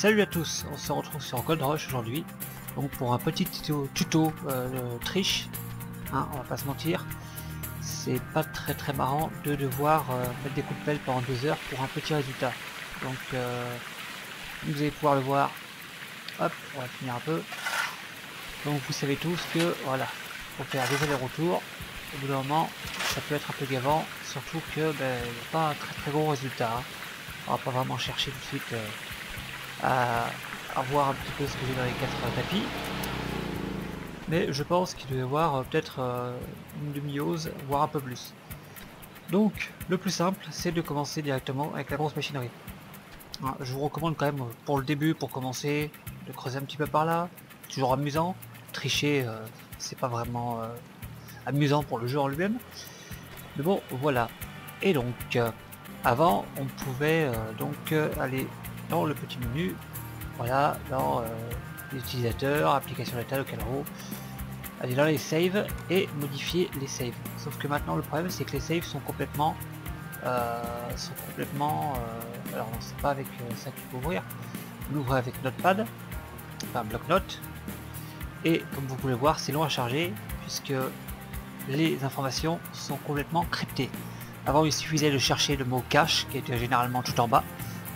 Salut à tous, on se retrouve sur Gold Rush aujourd'hui donc pour un petit tuto, euh, triche, hein, on va pas se mentir. C'est pas très très marrant de devoir euh, mettre des coups de pelle pendant deux heures pour un petit résultat. Donc euh, vous allez pouvoir le voir. Hop, on va finir un peu. Donc vous savez tous que voilà, pour faire des allers-retours, au bout d'un moment, ça peut être un peu gavant, surtout que ben, n'y a pas un très très gros résultat. Hein. On va pas vraiment chercher tout de suite à, voir un petit peu ce que j'ai dans les quatre tapis. Mais je pense qu'il doit y avoir euh, peut-être euh, une demi-ose, voire un peu plus. Donc, le plus simple, c'est de commencer directement avec la grosse machinerie. Hein, je vous recommande quand même, pour le début, pour commencer, de creuser un petit peu par là. Toujours amusant. Tricher, euh, c'est pas vraiment amusant pour le jeu en lui-même. Mais bon, voilà. Et donc, avant, on pouvait donc aller dans le petit menu, voilà, dans euh, l'utilisateur, application data, local row, aller dans les saves et modifier les saves. Sauf que maintenant le problème c'est que les saves sont complètement euh, sont complètement euh, alors c'est pas avec ça qu'il faut ouvrir. L'ouvrir avec notepad enfin bloc-notes. Et comme vous pouvez voir c'est long à charger puisque les informations sont complètement cryptées. Avant il suffisait de chercher le mot cache qui était généralement tout en bas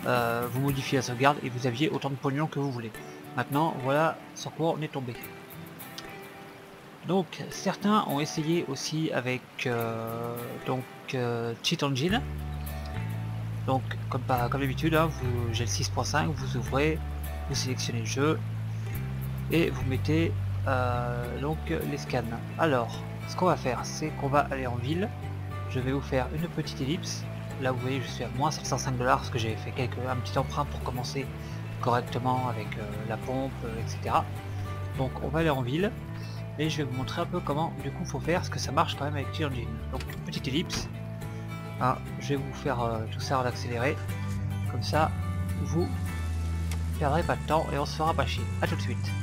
euh, vous modifiez la sauvegarde et vous aviez autant de pognon que vous voulez. Maintenant, voilà sur quoi on est tombé. Donc, certains ont essayé aussi avec euh, donc euh, Cheat Engine. Donc, comme, comme d'habitude, hein, j'ai le 6.5, vous ouvrez, vous sélectionnez le jeu et vous mettez donc les scans. Alors, ce qu'on va faire, c'est qu'on va aller en ville. Je vais vous faire une petite ellipse Là vous voyez je suis à moins 705 dollars parce que j'ai fait quelques, un petit emprunt pour commencer correctement avec euh, la pompe, euh, etc. Donc on va aller en ville et je vais vous montrer un peu comment du coup faut faire ce que ça marche quand même avec T-Engine. Donc petite ellipse. Ah, je vais vous faire euh, tout ça en accéléré. Comme ça vous perdrez pas de temps et on se fera pas chier. A tout de suite.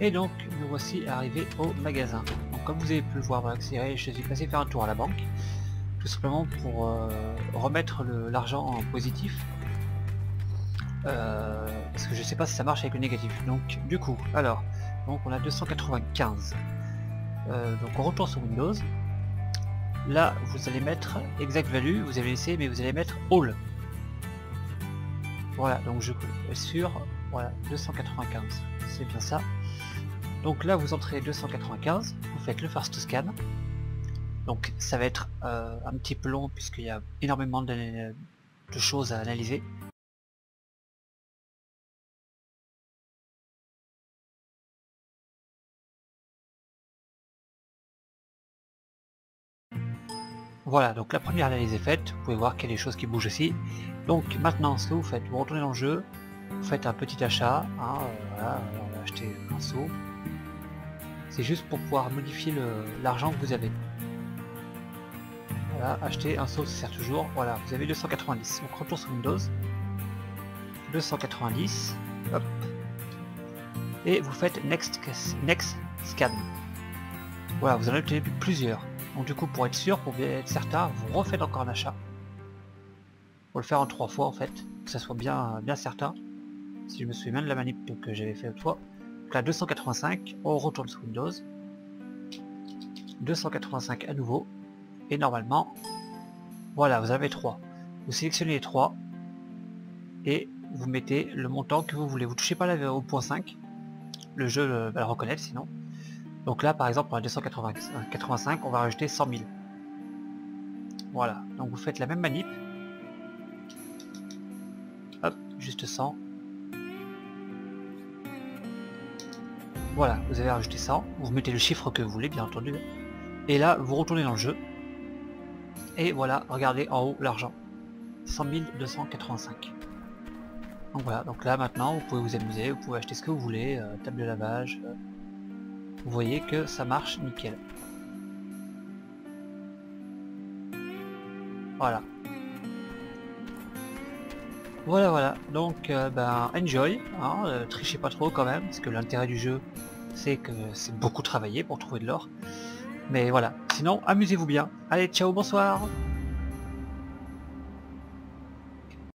Et donc nous voici arrivés au magasin. Donc comme vous avez pu le voir je suis passé faire un tour à la banque. Tout simplement pour euh, remettre l'argent en positif. Euh, parce que je sais pas si ça marche avec le négatif. Donc du coup, alors, donc on a 295. Euh, donc on retourne sur Windows. Là vous allez mettre exact value, vous avez laissé mais vous allez mettre all. Voilà, donc je sur voilà 295. C'est bien ça. Donc là, vous entrez 295, vous faites le first scan. Donc ça va être euh, un petit peu long puisqu'il y a énormément de, choses à analyser. Voilà, donc la première analyse est faite, vous pouvez voir qu'il y a des choses qui bougent aussi. Donc maintenant, ce que vous faites, vous retournez dans le jeu, vous faites un petit achat, euh, voilà, on va acheter un saut, c'est juste pour pouvoir modifier l'argent que vous avez. Voilà, acheter un saut sert toujours. Voilà, vous avez 290. Donc retour sur Windows. 290. Hop. Et vous faites Next, next Scan. Voilà, vous en avez plusieurs. Donc du coup, pour être sûr, pour être certain, vous refaites encore un achat. Pour le faire en trois fois en fait, que ça soit bien, bien certain. Si je me souviens de la manip que j'avais fait autrefois. Donc là 285, on retourne sur Windows. 285 à nouveau. Et normalement, voilà, vous avez 3. Vous sélectionnez les 3 et vous mettez le montant que vous voulez. Vous touchez pas la, au point 5. Le jeu va le reconnaître sinon. Donc là par exemple pour la 285 on va rajouter 100 000. Voilà, donc vous faites la même manip. Hop, juste 100. Voilà, vous avez rajouté ça, vous mettez le chiffre que vous voulez bien entendu. Et là, vous retournez dans le jeu. Et voilà, regardez en haut l'argent. 100 285. Donc voilà, donc là maintenant vous pouvez vous amuser, vous pouvez acheter ce que vous voulez, euh, table de lavage, euh, vous voyez que ça marche nickel. Voilà. Voilà, voilà. Donc, euh, ben, enjoy. Hein, euh, trichez pas trop quand même, parce que l'intérêt du jeu, c'est que c'est beaucoup travaillé pour trouver de l'or. Mais voilà. Sinon, amusez-vous bien. Allez, ciao, bonsoir